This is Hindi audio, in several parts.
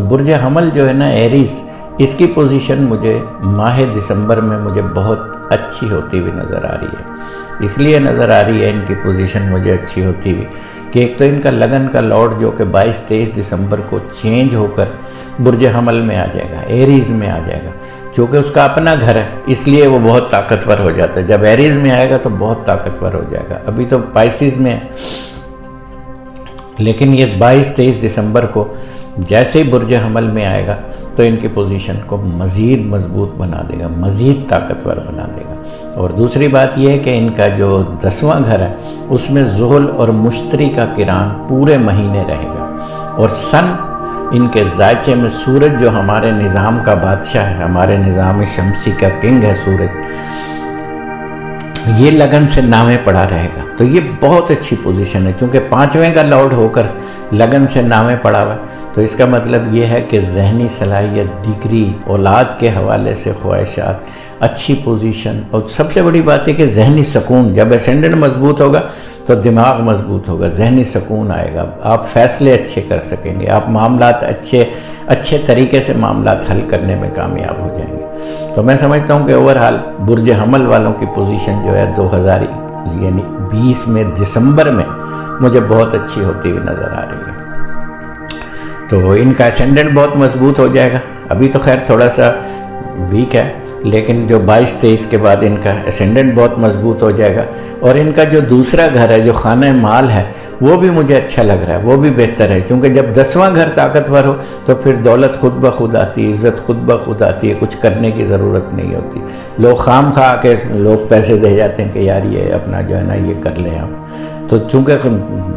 तो बुरज हमल जो है ना एरीज इसकी पोजीशन मुझे माह दिसंबर में मुझे बहुत अच्छी होती हुई नज़र आ रही है। इसलिए नज़र आ रही है इनकी पोजीशन मुझे अच्छी होती हुई कि एक तो इनका लगन का लॉर्ड जो कि 22-23 दिसंबर को चेंज होकर बुरज हमल में आ जाएगा एरीज में आ जाएगा। चूँकि उसका अपना घर है, इसलिए वो बहुत ताकतवर हो जाता है। जब एरीज में आएगा तो बहुत ताकतवर हो जाएगा। अभी तो पाइसिस में है। लेकिन ये 22-23 दिसंबर को जैसे ही बुरज हमल में आएगा तो इनकी पोजीशन को मज़ीद मज़बूत बना देगा, मज़ीद ताकतवर बना देगा। और दूसरी बात यह है कि इनका जो दसवां घर है, उसमें जोहल और मुश्तरी का किरान पूरे महीने रहेगा। और सन, इनके जायचे में सूरज जो हमारे निज़ाम का बादशाह है, हमारे निज़ाम शमसी का किंग है सूरज, ये लगन से नामे पड़ा रहेगा। तो ये बहुत अच्छी पोजीशन है, क्योंकि पाँचवें का लॉर्ड होकर लगन से नामे पड़ा हुआ तो इसका मतलब ये है कि जहनी सलाहियत, डिग्री, औलाद के हवाले से ख्वाहिशात, अच्छी पोजीशन। और सबसे बड़ी बात है कि जहनी सुकून, जब असेंडेंट मज़बूत होगा तो दिमाग मज़बूत होगा। जहनी सुकून आएगा। आप फैसले अच्छे कर सकेंगे। आप मामला अच्छे अच्छे तरीके से मामला हल करने में कामयाब हो जाएँगे। तो मैं समझता हूँ कि ओवरऑल बुरज हमल वालों की पोजीशन जो है 2000 यानी 20 में दिसंबर में मुझे बहुत अच्छी होती हुई नज़र आ रही है। तो इनका असेंडेंट बहुत मज़बूत हो जाएगा। अभी तो खैर थोड़ा सा वीक है, लेकिन जो 22 तेईस के बाद इनका असेंडेंट बहुत मज़बूत हो जाएगा। और इनका जो दूसरा घर है, जो खाना माल है, वो भी मुझे अच्छा लग रहा है, वो भी बेहतर है। क्योंकि जब दसवां घर ताकतवर हो तो फिर दौलत खुद ब खुद आती है, इज़्ज़त खुद ब खुद आती है, कुछ करने की ज़रूरत नहीं होती। लोग खाम खा के लोग पैसे दे जाते हैं कि यार ये अपना जो है ना, ये कर लें आप। तो चूँकि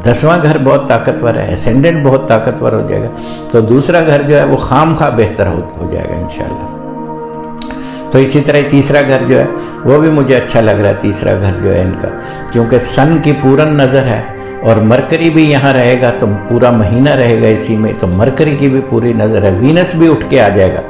दसवां घर बहुत ताकतवर है असेंडेंट बहुत ताकतवर हो जाएगा तो दूसरा घर जो है वो खाम खा बेहतर हो, हो जाएगा इन तो इसी तरह तीसरा घर जो है वो भी मुझे अच्छा लग रहा है तीसरा घर जो है इनका। क्योंकि सन की पूरन नज़र है और मरकरी भी यहाँ रहेगा तो पूरा महीना रहेगा इसी में तो मरकरी की भी पूरी नज़र है। वीनस भी उठ के आ जाएगा।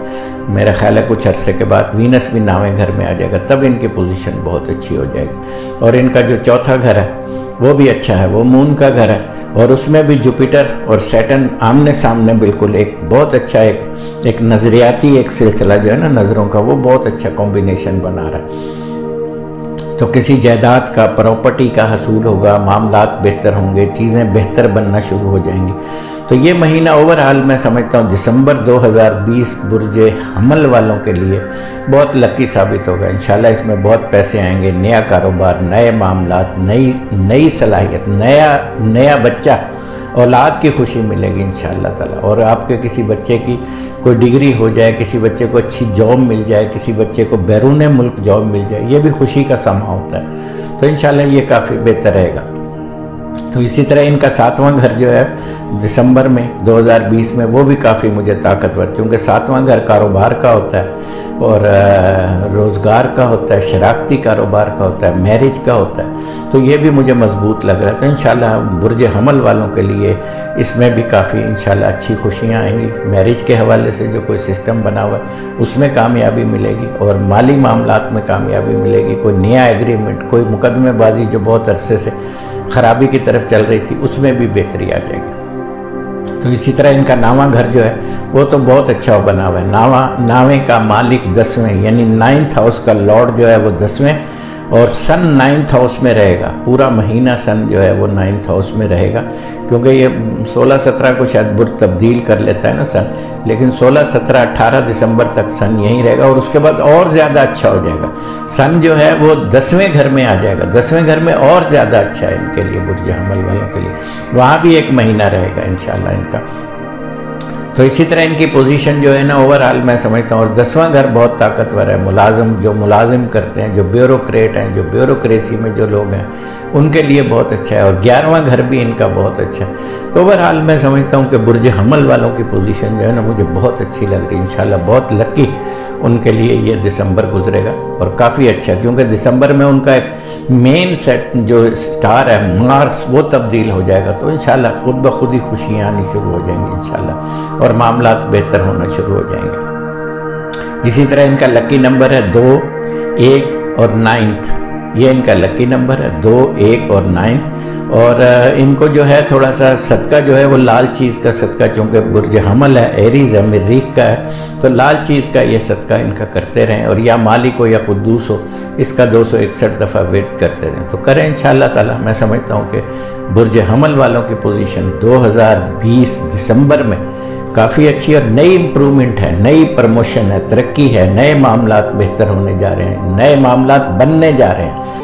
मेरा ख्याल है कुछ अरसे के बाद वीनस भी नावें घर में आ जाएगा तब इनकी पोजीशन बहुत अच्छी हो जाएगी। और इनका जो चौथा घर है वो भी अच्छा है, वो मून का घर है। और उसमें भी जुपिटर और सैटन आमने सामने बिल्कुल एक बहुत अच्छा एक एक नज़रियाती एक सिलसिला जो है ना नज़रों का, वो बहुत अच्छा कॉम्बिनेशन बना रहा है। तो किसी जायदाद का प्रॉपर्टी का हसूल होगा मामला बेहतर होंगे, चीज़ें बेहतर बनना शुरू हो जाएँगी। तो ये महीना ओवरऑल मैं समझता हूँ, दिसंबर 2020 बुरज हमल वालों के लिए बहुत लकी साबित होगा। इन इसमें बहुत पैसे आएँगे, नया कारोबार, नए मामला नई नई सलाहियत, नया नया बच्चा, औलाद की खुशी मिलेगी इन ताला। और आपके किसी बच्चे की कोई डिग्री हो जाए, किसी बच्चे को अच्छी जॉब मिल जाए, किसी बच्चे को बैरून मुल्क जॉब मिल जाए, ये भी खुशी का समा होता है। तो इन ये काफ़ी बेहतर रहेगा। तो इसी तरह इनका सातवां घर जो है, दिसंबर में 2020 में, वो भी काफ़ी मुझे ताकतवर, क्योंकि सातवां घर कारोबार का होता है, और रोज़गार का होता है शराकती कारोबार का होता है, मैरिज का होता है तो ये भी मुझे मज़बूत लग रहा है। तो इन बुरज हमल वालों के लिए इसमें भी काफ़ी इन अच्छी खुशियाँ आएँगी। मैरिज के हवाले से जो कोई सिस्टम बना हुआ है, उसमें कामयाबी मिलेगी, और माली मामला में कामयाबी मिलेगी। कोई नया एग्रीमेंट, कोई मुकदमेबाजी जो बहुत अरसे से ख़राबी की तरफ़ चल रही थी, उसमें भी बेहतरी आ जाएगी। तो इसी तरह इनका नावा घर जो है, वो तो बहुत अच्छा बना हुआ है। नावा, नावे का मालिक दसवें, यानी नाइन्थ हाउस का लॉर्ड जो है, वो दसवें। और सन नाइन्थ हाउस में रहेगा। पूरा महीना सन जो है वो नाइन्थ हाउस में रहेगा। क्योंकि ये 16 17 को शायद बुर तब्दील कर लेता है ना सन। लेकिन 16 17 18 दिसंबर तक सन यहीं रहेगा और उसके बाद और ज़्यादा अच्छा हो जाएगा। सन जो है वो दसवें घर में आ जाएगा। दसवें घर में और ज़्यादा अच्छा है इनके लिए, बुरज हमल वालों के लिए। वहाँ भी एक महीना रहेगा इन इनका। तो इसी तरह इनकी पोजीशन जो है ना ओवरऑल मैं समझता हूँ, और दसवां घर बहुत ताकतवर है, मुलाजिम, जो मुलाजिम करते हैं, जो ब्यूरोक्रेट हैं, जो ब्यूरोक्रेसी में जो लोग हैं उनके लिए बहुत अच्छा है और ग्यारहवां घर भी इनका बहुत अच्छा है। तो ओवरऑल मैं समझता हूँ कि बुरज हमल वालों की पोजीशन जो है ना मुझे बहुत अच्छी लग रही है। इंशाल्लाह बहुत लकी उनके लिए ये दिसंबर गुजरेगा और काफ़ी अच्छा क्योंकि दिसंबर में उनका एक मेन सेट जो स्टार है मार्स वो तब्दील हो जाएगा। तो इन खुद ब खुद ही खुशियाँ आनी शुरू हो जाएँगी इन और मामला बेहतर होना शुरू हो जाएँगे। इसी तरह इनका लकी नंबर है दो, एक और नाइन्थ ये इनका लकी नंबर है, दो, एक और नाइन्थ और इनको जो है थोड़ा सा सदका जो है वो लाल चीज़ का सदका, चूँकि बुरज हमल है एरीज है मरीख का है तो लाल चीज़ का ये सदका इनका करते रहें और या मालिक हो या कुद्दूस हो, इसका दो सौ इकसठ दफ़ा वेट करते रहें। तो करें इन ताला, मैं समझता हूँ कि बुरज हमल वालों की पोजीशन 2020 दिसंबर में काफ़ी अच्छी और नई इंप्रूवमेंट है, नई प्रमोशन है, तरक्की है, नए मामला बेहतर होने जा रहे हैं, नए मामला बनने जा रहे हैं।